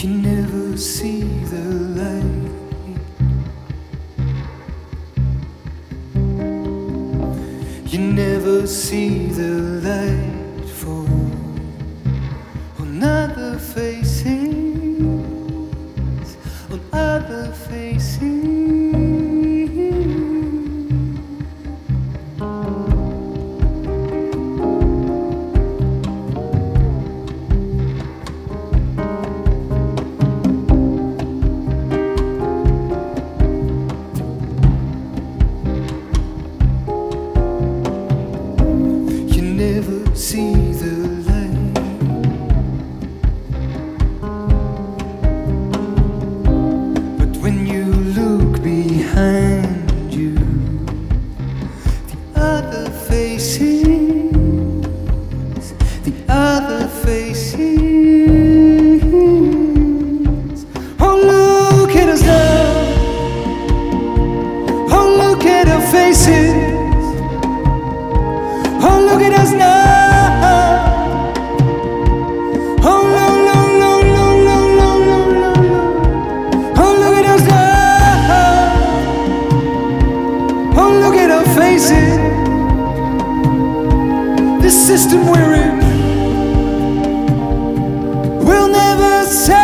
You never see the light. You never see the light for on other faces, on other faces. sim. We'll never say